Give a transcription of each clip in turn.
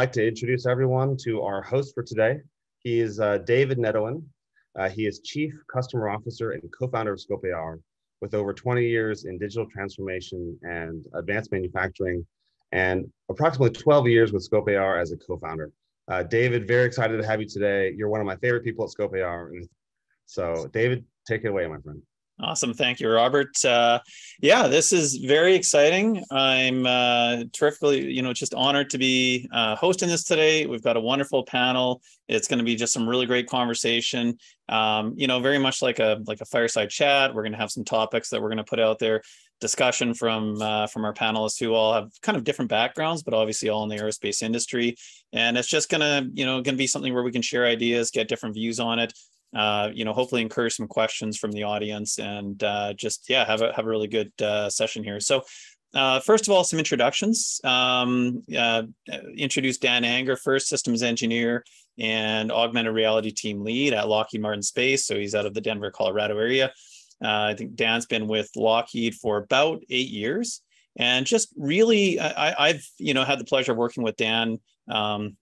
Like to introduce everyone to our host for today. He is uh, David Nedohin. Uh, he is Chief Customer Officer and co-founder of Scope AR with over 20 years in digital transformation and advanced manufacturing and approximately 12 years with Scope AR as a co-founder. Uh, David, very excited to have you today. You're one of my favorite people at Scope AR. So David, take it away, my friend. Awesome. Thank you, Robert. Uh, yeah, this is very exciting. I'm uh, terrifically, you know, just honored to be uh, hosting this today. We've got a wonderful panel. It's going to be just some really great conversation. Um, you know, very much like a like a fireside chat. We're going to have some topics that we're going to put out there. Discussion from uh, from our panelists who all have kind of different backgrounds, but obviously all in the aerospace industry. And it's just going to, you know, going to be something where we can share ideas, get different views on it uh, you know, hopefully encourage some questions from the audience and uh, just, yeah, have a, have a really good uh, session here. So uh, first of all, some introductions. Um, uh, introduce Dan Anger first, systems engineer and augmented reality team lead at Lockheed Martin Space. So he's out of the Denver, Colorado area. Uh, I think Dan's been with Lockheed for about eight years, and just really, I, have you know had the pleasure of working with Dan. Um,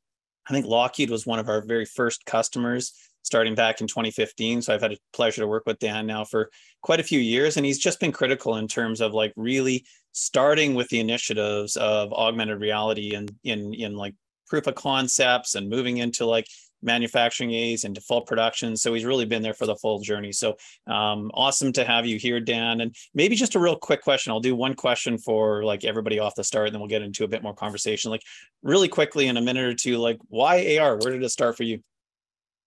I think Lockheed was one of our very first customers starting back in 2015. So I've had a pleasure to work with Dan now for quite a few years. And he's just been critical in terms of like really starting with the initiatives of augmented reality and in, in like proof of concepts and moving into like manufacturing aids and default production. So he's really been there for the full journey. So um, awesome to have you here, Dan. And maybe just a real quick question. I'll do one question for like everybody off the start, and then we'll get into a bit more conversation. Like really quickly in a minute or two, like why AR? Where did it start for you?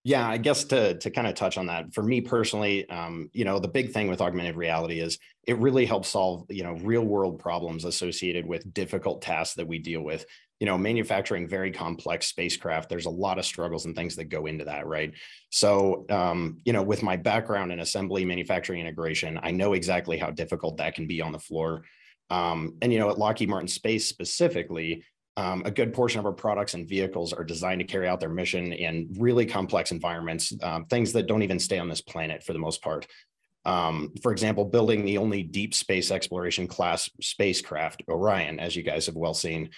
Yeah, I guess to to kind of touch on that, for me personally, um, you know, the big thing with augmented reality is it really helps solve, you know, real world problems associated with difficult tasks that we deal with. You know, manufacturing very complex spacecraft, there's a lot of struggles and things that go into that, right? So, um, you know, with my background in assembly, manufacturing, integration, I know exactly how difficult that can be on the floor. Um, and you know, at Lockheed Martin Space specifically, um, a good portion of our products and vehicles are designed to carry out their mission in really complex environments, um, things that don't even stay on this planet for the most part. Um, for example, building the only deep space exploration class spacecraft, Orion, as you guys have well seen,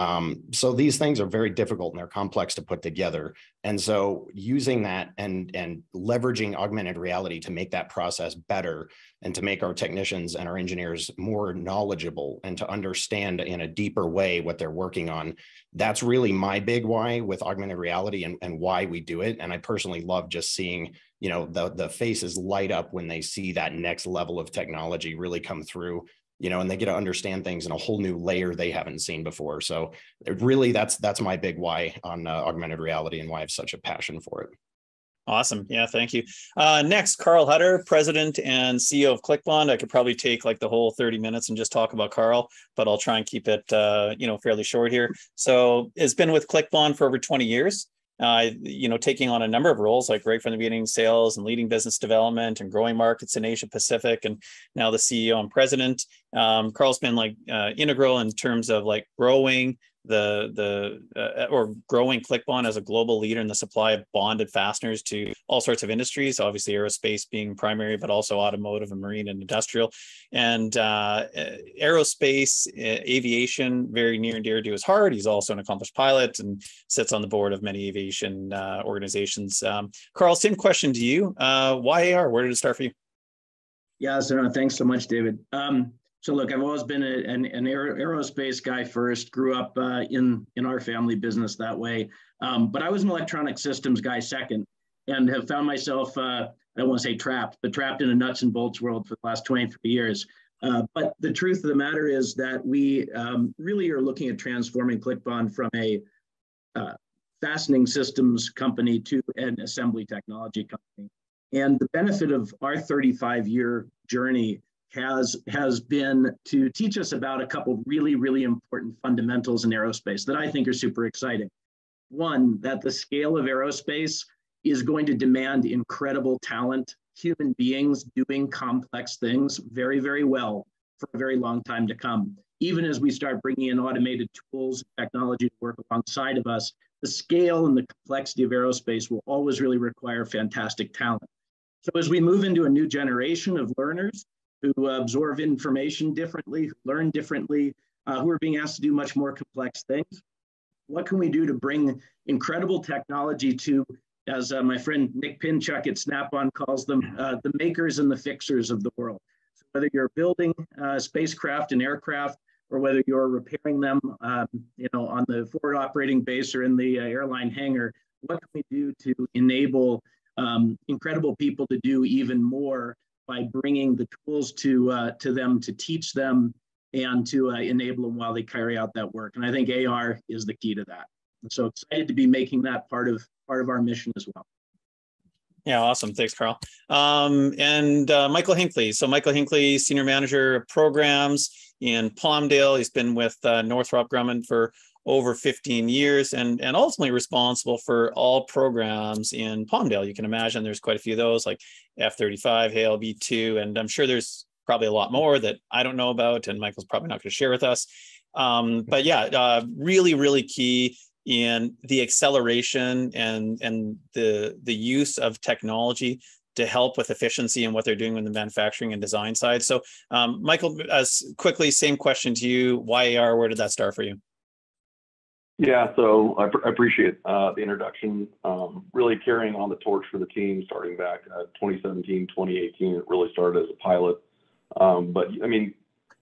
um, so these things are very difficult and they're complex to put together. And so using that and, and leveraging augmented reality to make that process better and to make our technicians and our engineers more knowledgeable and to understand in a deeper way what they're working on, that's really my big why with augmented reality and, and why we do it. And I personally love just seeing, you know, the, the faces light up when they see that next level of technology really come through you know, and they get to understand things in a whole new layer they haven't seen before. So really, that's that's my big why on uh, augmented reality and why I have such a passion for it. Awesome. Yeah, thank you. Uh, next, Karl Hutter, President and CEO of ClickBond. I could probably take like the whole 30 minutes and just talk about Karl, but I'll try and keep it, uh, you know, fairly short here. So it's been with ClickBond for over 20 years uh, you know, taking on a number of roles, like right from the beginning, sales and leading business development and growing markets in Asia Pacific, and now the CEO and president. Um, Karl's been like uh, integral in terms of like growing the the uh, or growing ClickBond as a global leader in the supply of bonded fasteners to all sorts of industries. Obviously, aerospace being primary, but also automotive and marine and industrial, and uh, aerospace aviation very near and dear to his heart. He's also an accomplished pilot and sits on the board of many aviation uh, organizations. Um, Karl, same question to you. Uh, why AR? Where did it start for you? Yeah, so no, thanks so much, David. Um, so look, I've always been a, an, an aerospace guy first. Grew up uh, in in our family business that way, um, but I was an electronic systems guy second, and have found myself uh, I don't want to say trapped, but trapped in a nuts and bolts world for the last 23 years. Uh, but the truth of the matter is that we um, really are looking at transforming ClickBond from a uh, fastening systems company to an assembly technology company. And the benefit of our 35 year journey has has been to teach us about a couple really really important fundamentals in aerospace that I think are super exciting. One, that the scale of aerospace is going to demand incredible talent, human beings doing complex things very very well for a very long time to come. Even as we start bringing in automated tools, and technology to work alongside of us, the scale and the complexity of aerospace will always really require fantastic talent. So as we move into a new generation of learners, who absorb information differently, who learn differently, uh, who are being asked to do much more complex things. What can we do to bring incredible technology to, as uh, my friend Nick Pinchuk at Snap-on calls them, uh, the makers and the fixers of the world. So whether you're building uh, spacecraft and aircraft, or whether you're repairing them, um, you know, on the forward operating base or in the uh, airline hangar, what can we do to enable um, incredible people to do even more by bringing the tools to uh, to them to teach them and to uh, enable them while they carry out that work. And I think AR is the key to that. And so excited to be making that part of part of our mission as well. Yeah, awesome. Thanks, Karl. Um, and uh, Michael Hinckley. So Michael Hinckley, Senior Manager of Programs in Palmdale. He's been with uh, Northrop Grumman for over 15 years and, and ultimately responsible for all programs in Palmdale. You can imagine there's quite a few of those like F-35, HALE B2, and I'm sure there's probably a lot more that I don't know about and Michael's probably not going to share with us. Um, but yeah, uh, really, really key in the acceleration and, and the, the use of technology to help with efficiency and what they're doing in the manufacturing and design side. So um, Michael, as quickly, same question to you, why AR, where did that start for you? Yeah, so I, appreciate uh, the introduction. Um, really carrying on the torch for the team starting back uh, 2017, 2018. It really started as a pilot. Um, but I mean,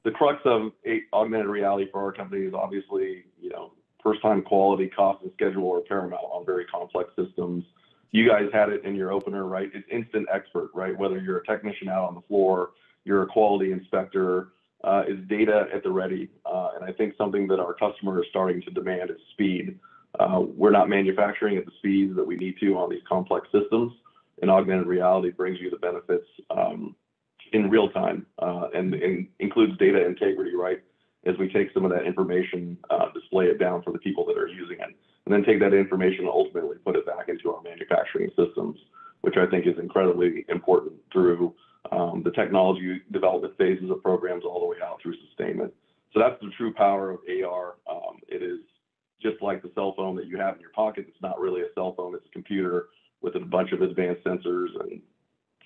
the crux of augmented reality for our company is obviously, you know, first time quality, cost, and schedule are paramount on very complex systems. You guys had it in your opener, right? It's instant expert, right? Whether you're a technician out on the floor, you're a quality inspector, uh, is data at the ready. Uh, and I think something that our customer is starting to demand is speed. Uh, we're not manufacturing at the speeds that we need to on these complex systems, and augmented reality brings you the benefits um, in real time uh, and, and, includes data integrity, right? As we take some of that information, uh, display it down for the people that are using it, and then take that information and ultimately put it back into our manufacturing systems, which I think is incredibly important through um, the technology development phases of programs all the way out through sustainment. So that's the true power of AR. Um, it is just like the cell phone that you have in your pocket. It's not really a cell phone, it's a computer with a bunch of advanced sensors and,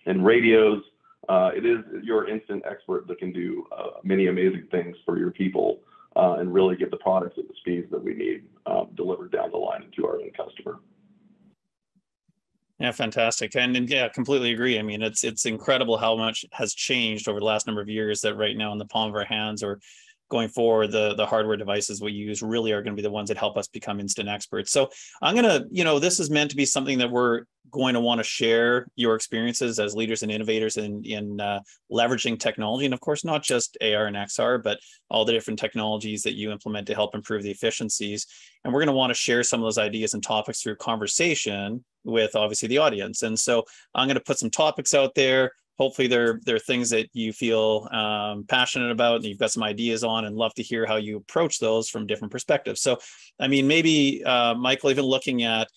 and radios. Uh, it is your instant expert that can do uh, many amazing things for your people uh, and really get the products at the speeds that we need um, delivered down the line to our end customer. Yeah, fantastic. And, and, yeah, completely agree. I mean, it's it's incredible how much has changed over the last number of years that right now in the palm of our hands or going forward, the the hardware devices we use really are going to be the ones that help us become instant experts. So I'm going to, you know, this is meant to be something that we're going to want to share your experiences as leaders and innovators in in uh, leveraging technology, and of course, not just AR and XR, but all the different technologies that you implement to help improve the efficiencies. And we're going to want to share some of those ideas and topics through conversation with obviously the audience. And so I'm going to put some topics out there hopefully they're they're things that you feel um, passionate about and you've got some ideas on and love to hear how you approach those from different perspectives. So i mean maybe uh, michael even looking at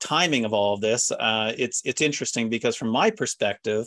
timing of all of this uh, it's it's interesting because from my perspective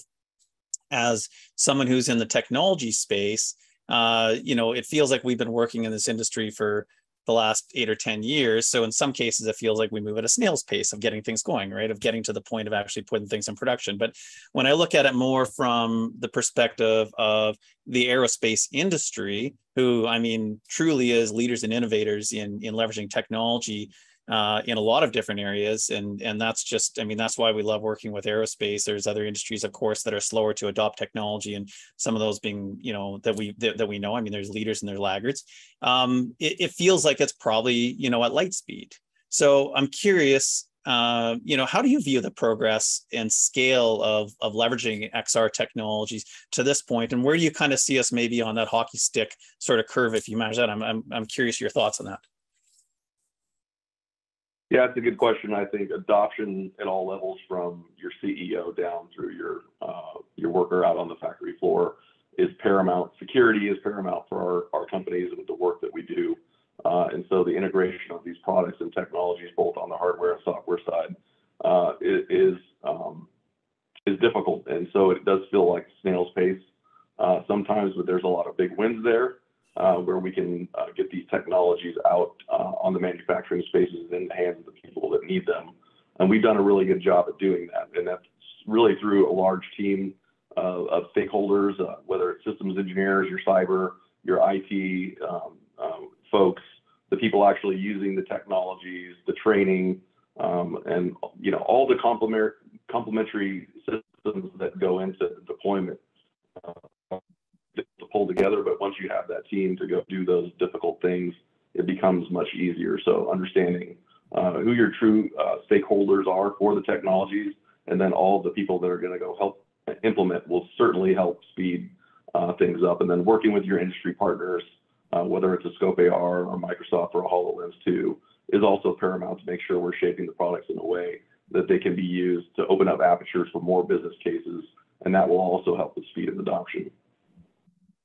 as someone who's in the technology space uh, you know it feels like we've been working in this industry for the last eight or 10 years. So in some cases, it feels like we move at a snail's pace of getting things going, right? Of getting to the point of actually putting things in production. But when I look at it more from the perspective of the aerospace industry, who I mean truly is leaders and innovators in, in leveraging technology uh, in a lot of different areas. And, and that's just, I mean, that's why we love working with aerospace. There's other industries, of course, that are slower to adopt technology and some of those being, you know, that we, that, that we know, I mean, there's leaders and there's laggards. Um, it, it feels like it's probably, you know, at light speed. So I'm curious, uh, you know, how do you view the progress and scale of, of leveraging XR technologies to this point, and where do you kind of see us maybe on that hockey stick sort of curve, if you manage that? I'm, I'm, I'm curious your thoughts on that. Yeah, it's a good question. I think adoption at all levels, from your CEO down through your uh, your worker out on the factory floor, is paramount. Security is paramount for our, our companies and the work that we do. Uh, and so the integration of these products and technologies, both on the hardware and software side, uh, is um, is difficult. And so it does feel like snail's pace uh, sometimes, but there's a lot of big wins there. Uh, where we can uh, get these technologies out uh, on the manufacturing spaces in the hands of the people that need them. And we've done a really good job at doing that. And that's really through a large team of stakeholders, whether it's systems engineers, your cyber, your IT um, um, folks, the people actually using the technologies, the training, um, and you know all the complementary complementary systems that go into deployment pull together. But once you have that team to go do those difficult things, it becomes much easier. So understanding uh, who your true uh, stakeholders are for the technologies, and then all the people that are going to go help implement will certainly help speed uh, things up. And then working with your industry partners, uh, whether it's a Scope AR or Microsoft or a HoloLens 2, is also paramount to make sure we're shaping the products in a way that they can be used to open up apertures for more business cases, and that will also help the speed of adoption.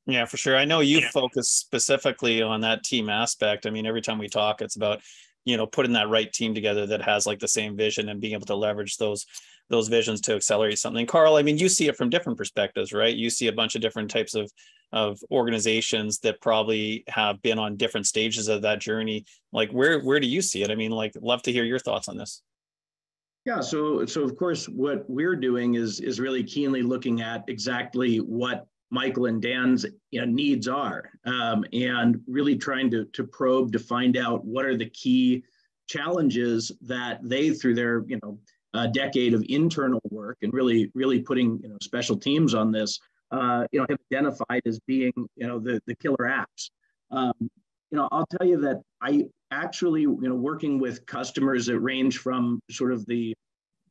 Yeah, for sure. I know you focus specifically on that team aspect. I mean, every time we talk, it's about you know putting that right team together that has like the same vision and being able to leverage those those visions to accelerate something. Karl, I mean, you see it from different perspectives, right? You see a bunch of different types of of organizations that probably have been on different stages of that journey. Like, where where do you see it? I mean, like, love to hear your thoughts on this. Yeah, so so of course, what we're doing is is really keenly looking at exactly what Michael and Dan's you know, needs are, um, and really trying to to probe to find out what are the key challenges that they, through their you know a decade of internal work and really really putting you know special teams on this, uh, you know, have identified as being you know the the killer apps. Um, you know, I'll tell you that I actually you know working with customers that range from sort of the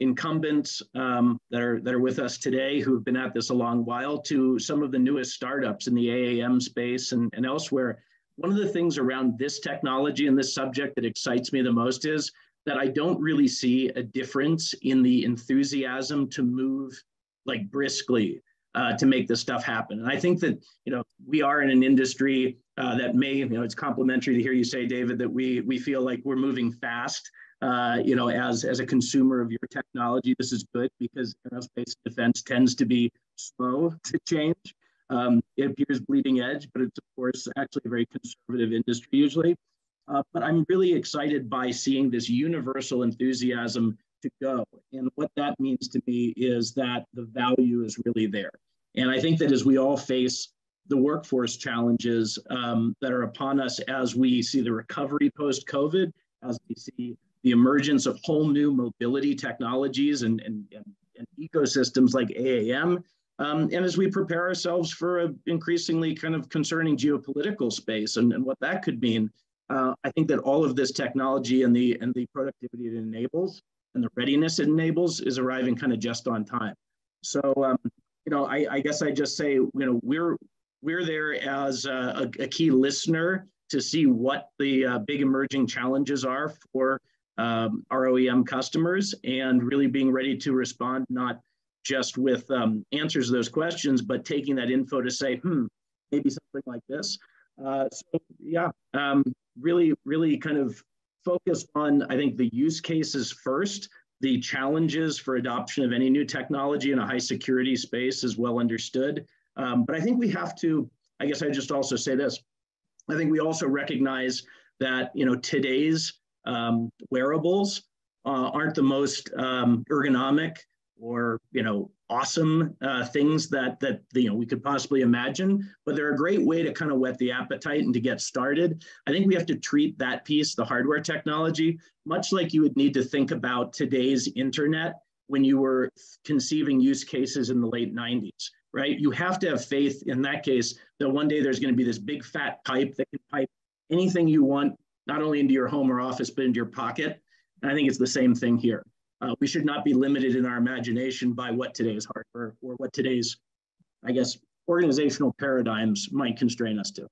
incumbents um, that are that are with us today who have been at this a long while to some of the newest startups in the AAM space and, and elsewhere. One of the things around this technology and this subject that excites me the most is that I don't really see a difference in the enthusiasm to move like briskly uh, to make this stuff happen. And I think that you know we are in an industry uh, that may you know it's complimentary to hear you say, David, that we we feel like we're moving fast uh, you know, as, as a consumer of your technology, this is good because aerospace defense tends to be slow to change. Um, it appears bleeding edge, but it's of course actually a very conservative industry usually. Uh, but I'm really excited by seeing this universal enthusiasm to go. And what that means to me is that the value is really there. And I think that as we all face the workforce challenges um, that are upon us as we see the recovery post COVID, as we see the emergence of whole new mobility technologies and, and, and, ecosystems like AAM. Um, and as we prepare ourselves for an increasingly kind of concerning geopolitical space and, and what that could mean, uh, I think that all of this technology and the, and the productivity it enables and the readiness it enables is arriving kind of just on time. So, um, you know, I, I, guess I just say, you know, we're, we're there as a, a key listener to see what the uh, big emerging challenges are for um, our OEM customers and really being ready to respond, not just with um, answers to those questions, but taking that info to say, hmm, maybe something like this. Uh, so yeah, um, really, really kind of focused on, I think, the use cases first. The challenges for adoption of any new technology in a high security space is well understood. Um, but I think we have to, I guess I just also say this, I think we also recognize that, you know, today's um, wearables uh, aren't the most um, ergonomic or you know awesome uh, things that that you know we could possibly imagine but they're a great way to kind of whet the appetite and to get started. I think we have to treat that piece the hardware technology much like you would need to think about today's internet when you were conceiving use cases in the late 90s right? You have to have faith in that case that one day there's going to be this big fat pipe that can pipe anything you want not only into your home or office, but into your pocket. And I think it's the same thing here. Uh, we should not be limited in our imagination by what today's hardware or what today's, I guess, organizational paradigms might constrain us to.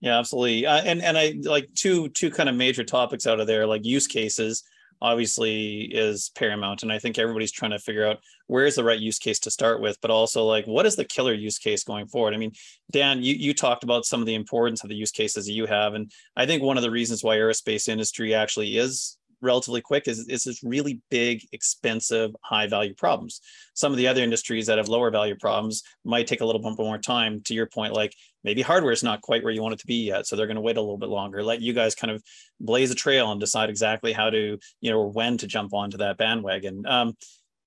Yeah, absolutely. Uh, and and I like two two kind of major topics out of there, like use cases obviously is paramount and i think everybody's trying to figure out where's the right use case to start with but also like what is the killer use case going forward i mean dan you, you talked about some of the importance of the use cases that you have and i think one of the reasons why aerospace industry actually is relatively quick is, is this really big, expensive, high value problems. Some of the other industries that have lower value problems might take a little bit more time. To your point, like maybe hardware is not quite where you want it to be yet, so they're going to wait a little bit longer. Let you guys kind of blaze a trail and decide exactly how to, you know, when to jump onto that bandwagon. Um,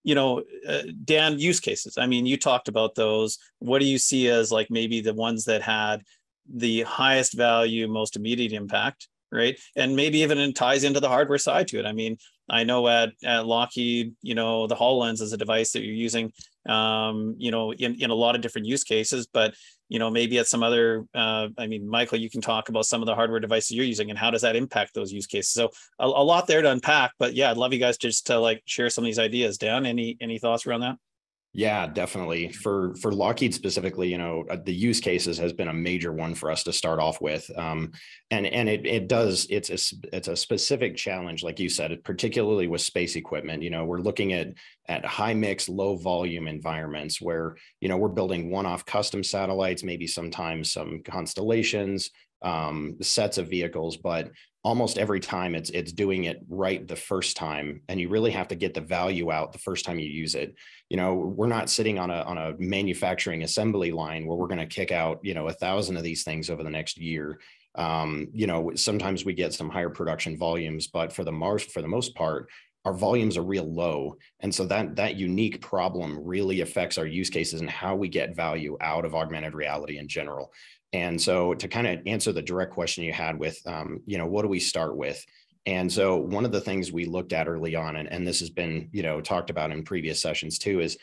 you know, uh, Dan, use cases. I mean, you talked about those. What do you see as like maybe the ones that had the highest value, most immediate impact, right? And maybe even it ties into the hardware side to it. I mean, I know at, at Lockheed, you know, the HoloLens is a device that you're using, um, you know, in, in a lot of different use cases, but, you know, maybe at some other, uh, I mean, Michael, you can talk about some of the hardware devices you're using and how does that impact those use cases? So a, a lot there to unpack, but yeah, I'd love you guys just to like share some of these ideas. Dan, any, any thoughts around that? Yeah, definitely. For for Lockheed specifically, you know, uh, the use cases has been a major one for us to start off with, um, and and it it does it's a it's a specific challenge, like you said, particularly with space equipment. You know, we're looking at at high mix, low volume environments where you know we're building one off custom satellites, maybe sometimes some constellations, um, sets of vehicles, but almost every time it's it's doing it right the first time and you really have to get the value out the first time you use it. You know we're not sitting on a on a manufacturing assembly line where we're going to kick out you know a thousand of these things over the next year. Um, you know sometimes we get some higher production volumes but for the mars for the most part our volumes are real low. And so that that unique problem really affects our use cases and how we get value out of augmented reality in general. And so to kind of answer the direct question you had with, um, you know, what do we start with? And so one of the things we looked at early on, and, and this has been, you know, talked about in previous sessions too, is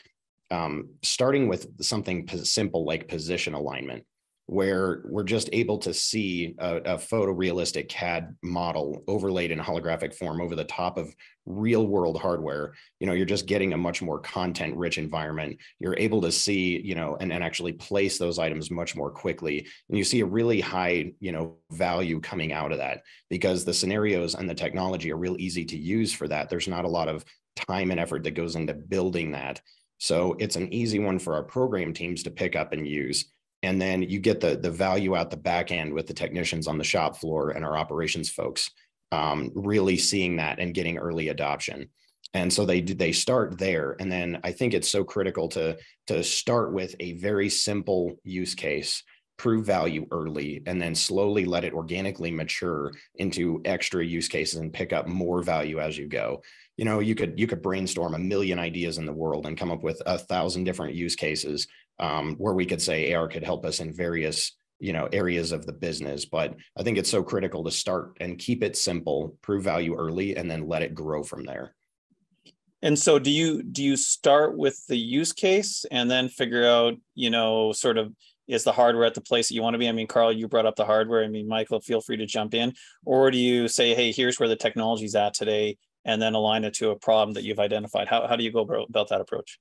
um, starting with something simple like position alignment where we're just able to see a, a, photorealistic CAD model overlaid in holographic form over the top of real world hardware. You know, you're just getting a much more content rich environment. You're able to see, you know, and, and actually place those items much more quickly. And you see a really high, you know, value coming out of that because the scenarios and the technology are real easy to use for that. There's not a lot of time and effort that goes into building that. So it's an easy one for our program teams to pick up and use and then you get the the value out the back end with the technicians on the shop floor and our operations folks um, really seeing that and getting early adoption. And so they they start there. And then i think it's so critical to to start with a very simple use case prove value early and then slowly let it organically mature into extra use cases and pick up more value as you go. You know you could you could brainstorm a million ideas in the world and come up with a thousand different use cases um, where we could say AR could help us in various you know areas of the business. But i think it's so critical to start and keep it simple prove value early and then let it grow from there. And so do you do you start with the use case and then figure out you know sort of is the hardware at the place that you want to be? I mean karl you brought up the hardware. I mean michael feel free to jump in. Or do you say hey here's where the technology's at today and then align it to a problem that you've identified? How, how do you go about that approach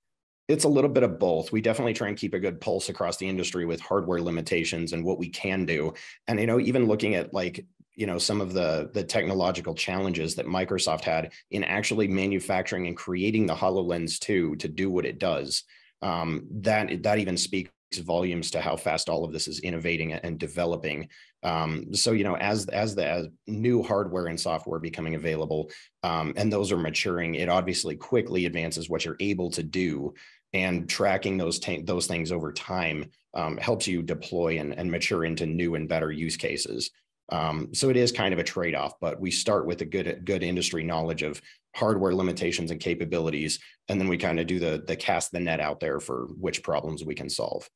it's a little bit of both. We definitely try and keep a good pulse across the industry with hardware limitations and what we can do. And you know, even looking at like you know some of the the technological challenges that Microsoft had in actually manufacturing and creating the Hololens 2 to do what it does. Um, that that even speaks volumes to how fast all of this is innovating and developing. Um, so you know, as as the as new hardware and software becoming available, um, and those are maturing, it obviously quickly advances what you're able to do and tracking those those things over time um, helps you deploy and, and mature into new and better use cases. Um, so it is kind of a trade-off, but we start with a good good industry knowledge of hardware limitations and capabilities, and then we kind of do the the cast the net out there for which problems we can solve.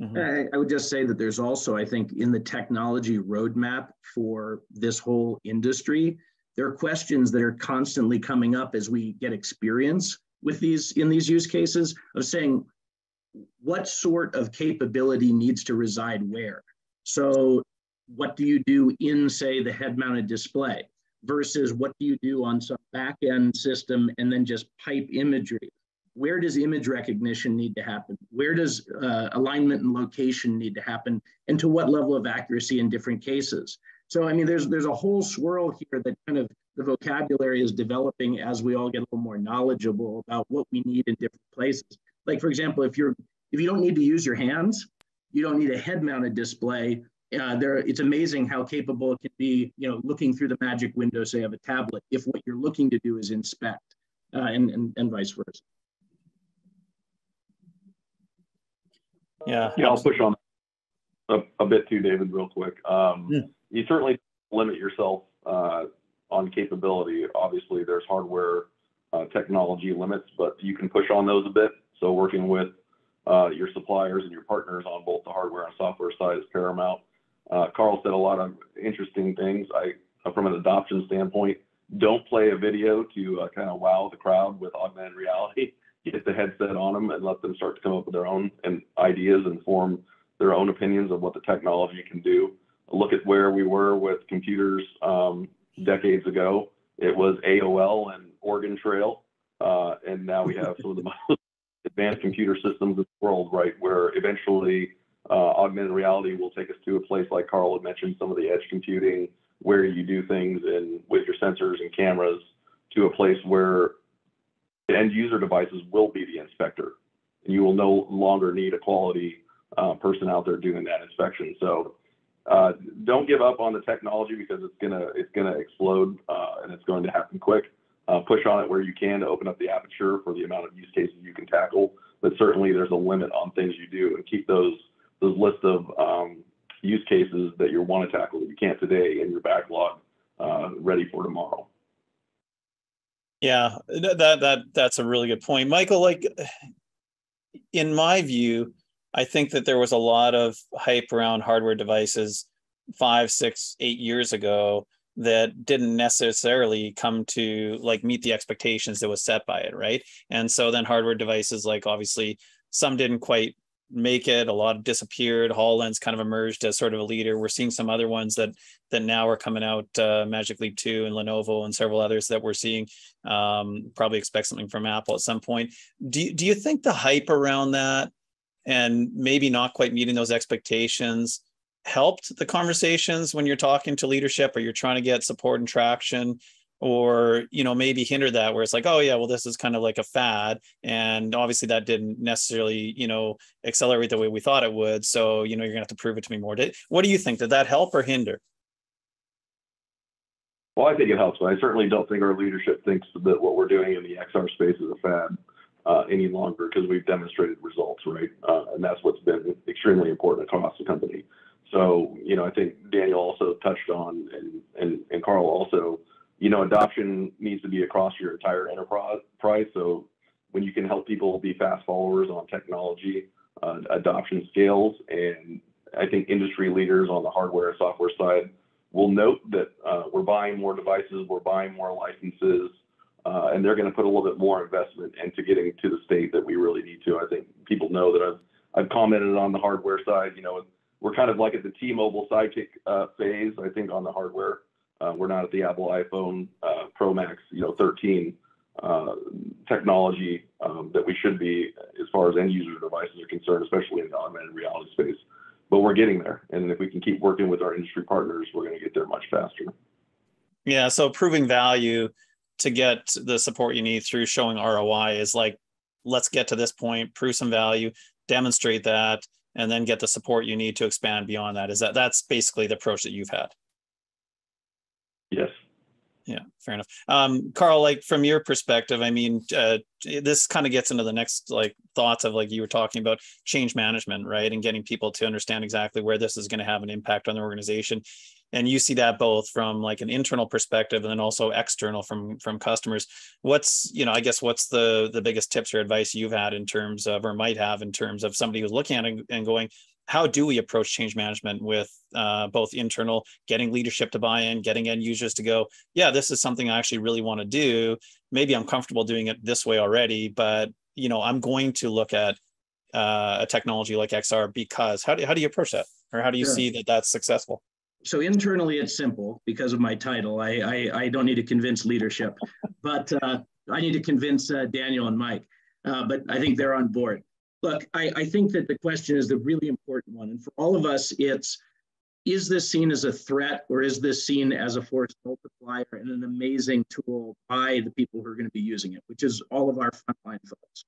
Mm-hmm. I, I would just say that there's also, I think, in the technology roadmap for this whole industry, there are questions that are constantly coming up as we get experience with these in these use cases of saying what sort of capability needs to reside where. So what do you do in say the head mounted display versus what do you do on some back end system and then just pipe imagery? Where does image recognition need to happen? Where does uh, alignment and location need to happen? And to what level of accuracy in different cases? So, I mean, there's, there's a whole swirl here that kind of the vocabulary is developing as we all get a little more knowledgeable about what we need in different places. Like for example, if you're if you don't need to use your hands, you don't need a head-mounted display. Uh, there, it's amazing how capable it can be. You know, looking through the magic window, say of a tablet, if what you're looking to do is inspect, uh, and, and and vice versa. Yeah, yeah, I'll push on a, a bit too, David, real quick. Um, yeah. You certainly limit yourself uh, on capability. Obviously, there's hardware uh, technology limits, but you can push on those a bit. So working with uh, your suppliers and your partners on both the hardware and software side is paramount. Uh, Karl said a lot of interesting things. I, from an adoption standpoint, don't play a video to uh, kind of wow the crowd with augmented reality. Get the headset on them and let them start to come up with their own and ideas and form their own opinions of what the technology can do. Look at where we were with computers um, decades ago. It was AOL and Oregon Trail, uh, and now we have some of the most advanced computer systems in the world, right? Where eventually uh, augmented reality will take us to a place like Karl had mentioned, some of the edge computing, where you do things and with your sensors and cameras to a place where the end user devices will be the inspector. And you will no longer need a quality uh, person out there doing that inspection. So uh, don't give up on the technology because it's gonna it's gonna explode uh, and it's going to happen quick. Uh, push on it where you can to open up the aperture for the amount of use cases you can tackle. But certainly there's a limit on things you do and keep those those list of um, use cases that you want to tackle that you can't today in your backlog uh, ready for tomorrow. Yeah, that that that's a really good point, Michael. Like, in my view, I think that there was a lot of hype around hardware devices five, six, eight years ago that didn't necessarily come to like meet the expectations that was set by it, right? And so then hardware devices, like obviously some didn't quite make it. A lot disappeared. HoloLens kind of emerged as sort of a leader. We're seeing some other ones that that now are coming out, uh, Magic Leap 2 and Lenovo and several others that we're seeing. Um, probably expect something from Apple at some point. Do do you think the hype around that and maybe not quite meeting those expectations helped the conversations when you're talking to leadership or you're trying to get support and traction or you know maybe hinder that where it's like oh yeah well this is kind of like a fad. And obviously that didn't necessarily you know accelerate the way we thought it would. So you know you're gonna have to prove it to me more. Did, what do you think? Did that help or hinder? Well i think it helps but i certainly don't think our leadership thinks that what we're doing in the xr space is a fad uh, any longer because we've demonstrated results right uh, and that's what's been extremely important across the company so you know i think daniel also touched on and and, karl also you know, adoption needs to be across your entire enterprise. So when you can help people be fast followers on technology, uh, adoption scales, and I think industry leaders on the hardware and software side will note that we're buying more devices, we're buying more licenses, uh, and they're going to put a little bit more investment into getting to the state that we really need to. I think people know that I've I've commented on the hardware side. You know, we're kind of like at the T-Mobile sidekick uh, phase. I think on the hardware uh, we're not at the Apple iPhone uh, Pro Max, you know, 13 uh, technology um, that we should be as far as end user devices are concerned, especially in the augmented reality space. But we're getting there, and if we can keep working with our industry partners, we're going to get there much faster. Yeah. So proving value to get the support you need through showing ROI is like, let's get to this point, prove some value, demonstrate that, and then get the support you need to expand beyond that. Is that that's basically the approach that you've had? Yes. Yeah, fair enough. Um, Carl, like from your perspective, I mean, uh, this kind of gets into the next like thoughts of like you were talking about change management, right, and getting people to understand exactly where this is going to have an impact on the organization. And you see that both from like an internal perspective and then also external from from customers. What's you know, I guess what's the the biggest tips or advice you've had in terms of or might have in terms of somebody who's looking at it and going, how do we approach change management with uh, both internal getting leadership to buy in getting end users to go yeah this is something i actually really want to do maybe i'm comfortable doing it this way already but you know i'm going to look at uh, a technology like xr because how do, how do you approach that or how do you sure. see that that's successful so internally it's simple because of my title i i, I don't need to convince leadership but uh, i need to convince uh, daniel and mike uh, but i think they're on board Look, I, I think that the question is the really important one. And for all of us, it's is this seen as a threat or is this seen as a force multiplier and an amazing tool by the people who are going to be using it, which is all of our frontline folks.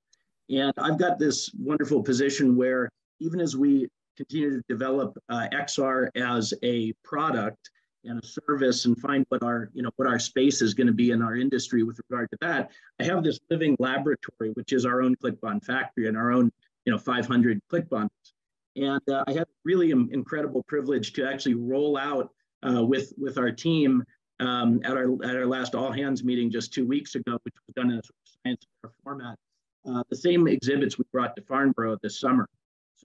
And I've got this wonderful position where even as we continue to develop uh, XR as a product and a service and find what our, you know, what our space is going to be in our industry with regard to that, I have this living laboratory, which is our own ClickBond factory and our own you know 500 ClickBonds. And uh, I had really incredible privilege to actually roll out uh, with with our team um, at our at our last all hands meeting just two weeks ago, which was done in a science fair format. Uh, the same exhibits we brought to Farnborough this summer.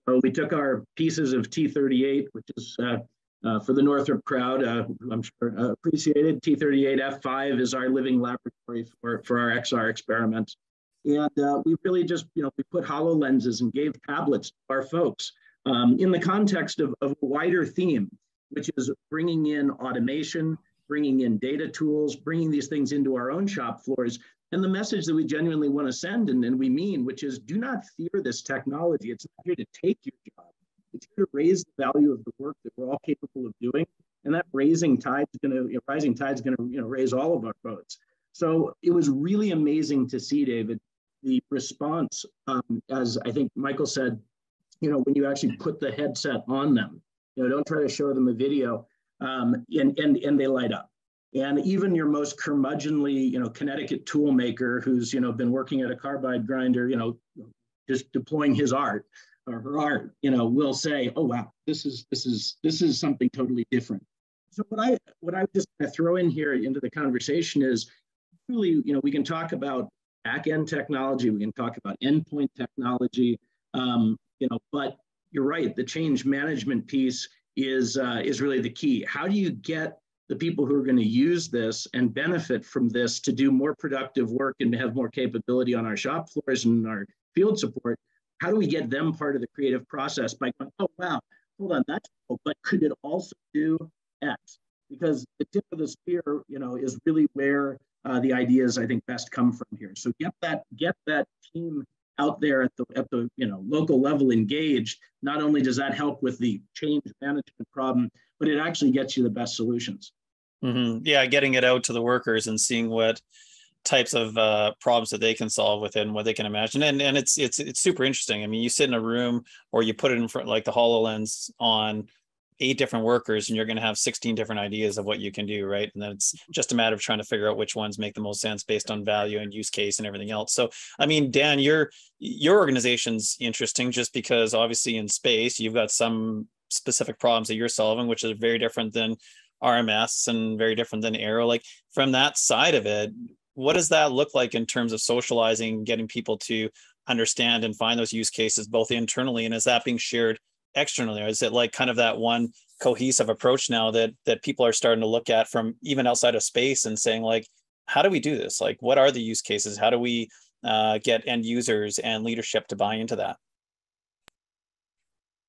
So we took our pieces of T38, which is uh, Uh, for the Northrop crowd, uh, I'm sure uh, appreciated. T38F5 is our living laboratory for, for our XR experiments. And uh, we really just, you know, we put HoloLenses and gave tablets to our folks um, in the context of, of a wider theme, which is bringing in automation, bringing in data tools, bringing these things into our own shop floors. And the message that we genuinely want to send and, and we mean, which is do not fear this technology. It's not here to take your job. It's here to raise the value of the work that we're all capable of doing. And that raising tide is going to, you know, rising tide is going to, you know, raise all of our boats. So it was really amazing to see, David, the response, um, as I think Michael said, you know, when you actually put the headset on them, you know, don't try to show them a video, um, and, and, and they light up. And even your most curmudgeonly, you know, Connecticut tool maker who's, you know, been working at a carbide grinder, you know, just deploying his art or her art, you know, will say, oh, wow, this is, this is, this is something totally different. So what I, what I just throw in here into the conversation is really, you know, we can talk about back-end technology, we can talk about endpoint technology, um, you know, but you're right, the change management piece is, uh, is really the key. How do you get the people who are going to use this and benefit from this to do more productive work and to have more capability on our shop floors and our field support? How do we get them part of the creative process by going, oh, wow, hold on, that's cool, but could it also do X? Because the tip of the spear, you know, is really where uh, the ideas I think best come from here. So get that get that team out there at the at the you know local level engaged. Not only does that help with the change management problem, but it actually gets you the best solutions. Mm-hmm. Yeah, getting it out to the workers and seeing what types of uh, problems that they can solve within what they can imagine. And and it's it's it's super interesting. I mean you sit in a room or you put it in front like the hololens on eight different workers and you're going to have 16 different ideas of what you can do right? And then it's just a matter of trying to figure out which ones make the most sense based on value and use case and everything else. So i mean dan your your organization's interesting just because obviously in space you've got some specific problems that you're solving which is very different than rms and very different than aero like from that side of it what does that look like in terms of socializing getting people to understand and find those use cases both internally and is that being shared externally? Or is it like kind of that one cohesive approach now that that people are starting to look at from even outside of space and saying like how do we do this? Like what are the use cases? How do we uh, get end users and leadership to buy into that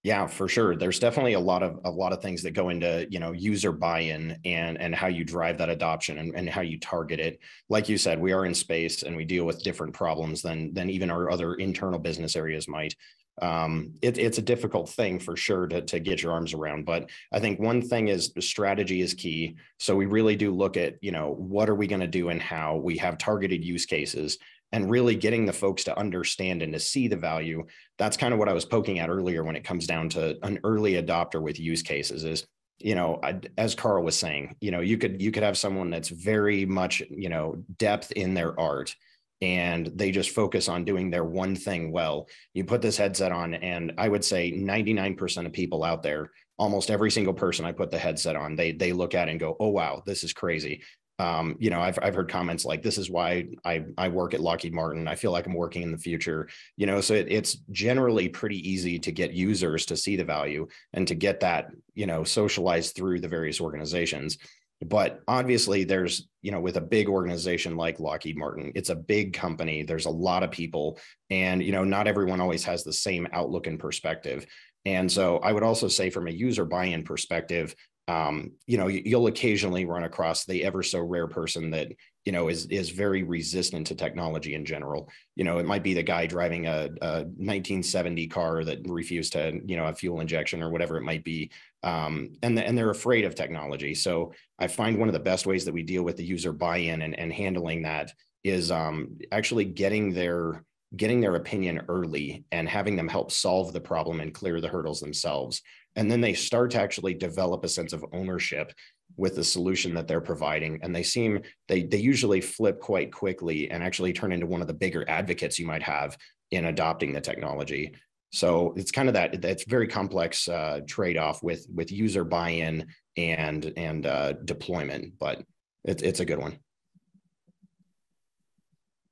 yeah, for sure. There's definitely a lot of a lot of things that go into you know user buy-in and and how you drive that adoption and, and how you target it. Like you said, we are in space and we deal with different problems than than even our other internal business areas might um, it, it's a difficult thing for sure to, to get your arms around. But I think one thing is strategy is key. So we really do look at, you know, what are we going to do and how we have targeted use cases and really getting the folks to understand and to see the value. That's kind of what I was poking at earlier when it comes down to an early adopter with use cases is you know as karl was saying you know you could you could have someone that's very much you know depth in their art and they just focus on doing their one thing well. You put this headset on, and I would say 99% of people out there, almost every single person I put the headset on, they they look at it and go, "Oh wow, this is crazy." Um, you know, I've I've heard comments like, "This is why I I work at Lockheed Martin. I feel like I'm working in the future." You know, so it, it's generally pretty easy to get users to see the value and to get that you know socialized through the various organizations but obviously there's you know with a big organization like lockheed martin it's a big company there's a lot of people and you know not everyone always has the same outlook and perspective and so i would also say from a user buy-in perspective um, you know you'll occasionally run across the ever so rare person that you know is is very resistant to technology in general. You know it might be the guy driving a, a 1970 car that refused to you know a fuel injection or whatever it might be. Um, and and they're afraid of technology. So i find one of the best ways that we deal with the user buy-in and, and handling that is um, actually getting their getting their opinion early and having them help solve the problem and clear the hurdles themselves and then they start to actually develop a sense of ownership with the solution that they're providing. And they seem they they usually flip quite quickly and actually turn into one of the bigger advocates you might have in adopting the technology. So it's kind of that that's very complex uh, trade-off with with user buy-in and and uh, deployment but it's it's a good one.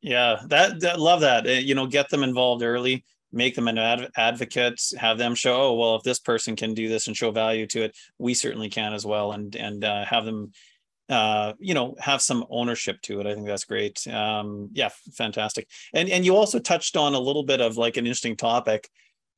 Yeah that, that love that. Uh, you know get them involved early make them an adv- advocate, have them show, oh, well, if this person can do this and show value to it, we certainly can as well, and and uh, have them, uh, you know, have some ownership to it. I think that's great. Um, yeah, fantastic. And and you also touched on a little bit of like an interesting topic,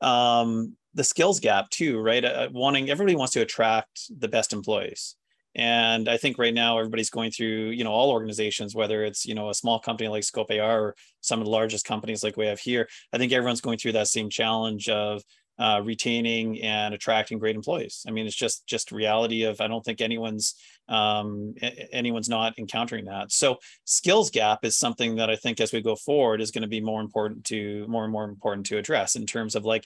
um, the skills gap too, right? Uh, wanting everybody wants to attract the best employees and I think right now everybody's going through, you know, all organizations, whether it's, you know, a small company like Scope AR or some of the largest companies like we have here, I think everyone's going through that same challenge of uh, retaining and attracting great employees. I mean, it's just just reality of I don't think anyone's um, anyone's not encountering that. So skills gap is something that I think as we go forward is going to be more important to more and more important to address in terms of like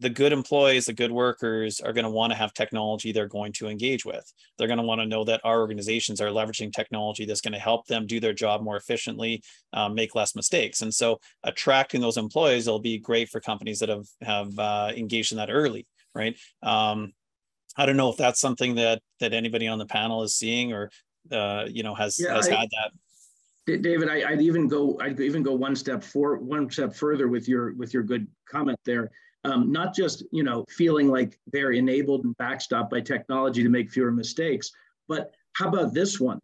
the good employees, the good workers are going to want to have technology they're going to engage with. They're going to want to know that our organizations are leveraging technology that's going to help them do their job more efficiently, um, make less mistakes. And so attracting those employees will be great for companies that have, have uh, engaged in that early, right? Um, I don't know if that's something that that anybody on the panel is seeing or uh, you know has yeah, has I, had that. David, I, would even go I'd even go one step for one step further with your with your good comment there um, not just you know feeling like they're enabled and backstopped by technology to make fewer mistakes, but how about this one?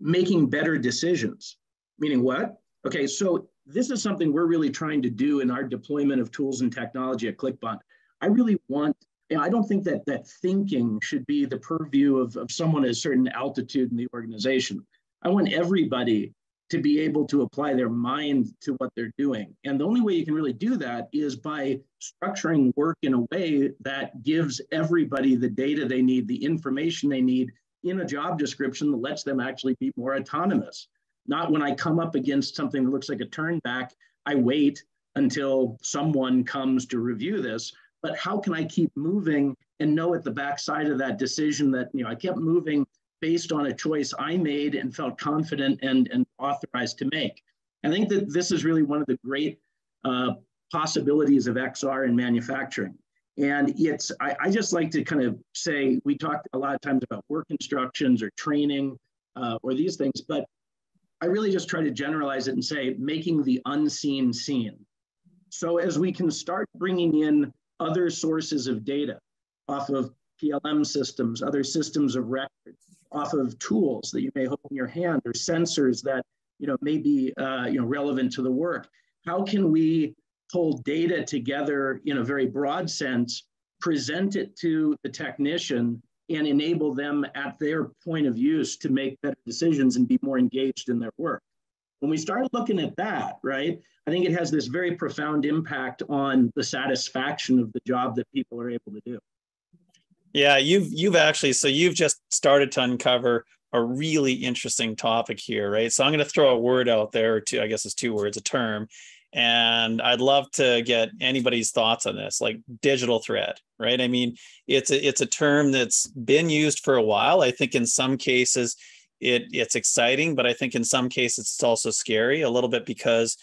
Making better decisions. Meaning what? Okay, so this is something we're really trying to do in our deployment of tools and technology at Click Bond. I really want, you know, I don't think that that thinking should be the purview of, of someone at a certain altitude in the organization. I want everybody to be able to apply their mind to what they're doing. And the only way you can really do that is by structuring work in a way that gives everybody the data they need, the information they need in a job description that lets them actually be more autonomous. Not when I come up against something that looks like a turn back, I wait until someone comes to review this. But how can I keep moving and know at the backside of that decision that you know I kept moving based on a choice I made and felt confident and, and authorized to make. I think that this is really one of the great uh, possibilities of XR in manufacturing. And it's, I, I, just like to kind of say, we talk a lot of times about work instructions or training uh, or these things, but I really just try to generalize it and say making the unseen seen. So as we can start bringing in other sources of data off of PLM systems, other systems of record, off of tools that you may hold in your hand or sensors that you know may be uh, you know relevant to the work. How can we pull data together in a very broad sense, present it to the technician, and enable them at their point of use to make better decisions and be more engaged in their work? When we start looking at that, right, I think it has this very profound impact on the satisfaction of the job that people are able to do. Yeah, you've you've actually so you've just started to uncover a really interesting topic here, right? So I'm going to throw a word out there, to I guess it's two words, a term, and I'd love to get anybody's thoughts on this, like digital thread, right? I mean, it's a, it's a term that's been used for a while. I think in some cases it it's exciting, but I think in some cases it's also scary a little bit because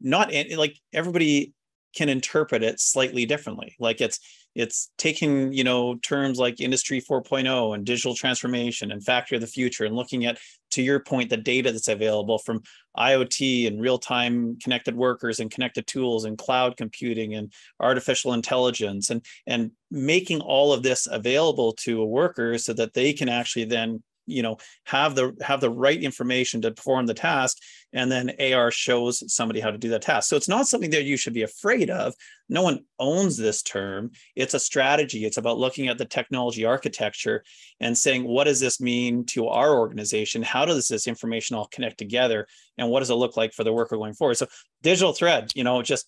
not like everybody can interpret it slightly differently. Like it's it's taking you know terms like industry 4.0 and digital transformation and factory of the future and looking at to your point the data that's available from iot and real-time connected workers and connected tools and cloud computing and artificial intelligence and and making all of this available to a worker so that they can actually then you know have the have the right information to perform the task and then ar shows somebody how to do that task. So it's not something that you should be afraid of. No one owns this term. It's a strategy. It's about looking at the technology architecture and saying what does this mean to our organization? How does this information all connect together? And what does it look like for the worker going forward? So digital thread you know just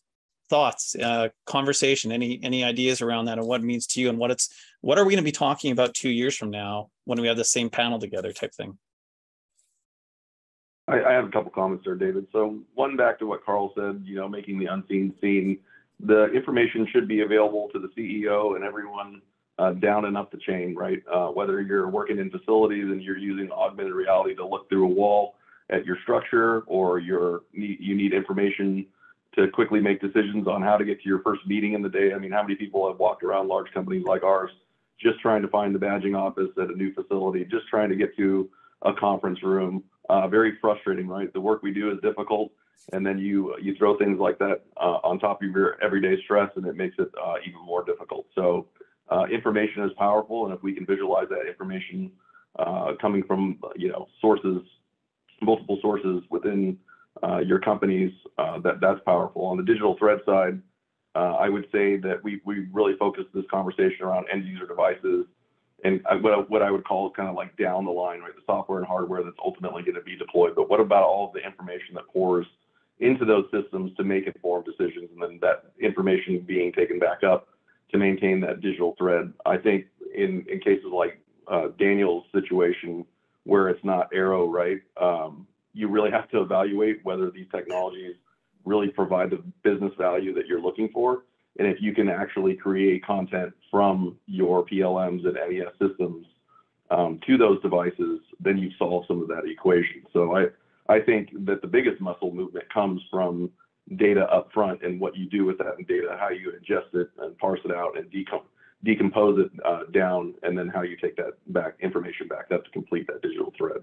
thoughts, uh, conversation, any any ideas around that and what it means to you and what it's what are we going to be talking about two years from now when we have the same panel together type thing? I, I have a couple comments there, David. So one back to what Karl said, you know, making the unseen seen. The information should be available to the CEO and everyone uh, down and up the chain, right? Uh, whether you're working in facilities and you're using augmented reality to look through a wall at your structure, or you're you need information to quickly make decisions on how to get to your first meeting in the day. I mean, how many people have walked around large companies like ours just trying to find the badging office at a new facility, just trying to get to a conference room? Uh, very frustrating, right? The work we do is difficult. and then you you throw things like that uh, on top of your everyday stress, and it makes it uh, even more difficult. So uh, information is powerful, and if we can visualize that information uh, coming from you know sources, multiple sources within uh, your companies, uh, that that's powerful. On the digital thread side, I would say that we we really focus this conversation around end user devices and what, what I would call kind of like down the line, right? The software and hardware that's ultimately going to be deployed. But what about all of the information that pours into those systems to make informed decisions, and then that information being taken back up to maintain that digital thread? I think in in cases like uh, Daniel's situation, where it's not Arrow, right? Um, you really have to evaluate whether these technologies really provide the business value that you're looking for and if you can actually create content from your PLMs and MES systems um, to those devices, then you solve some of that equation. So I, I think that the biggest muscle movement comes from data up front and what you do with that data, how you ingest it and parse it out and decom- decompose it uh, down, and then how you take that back information back up to complete that digital thread.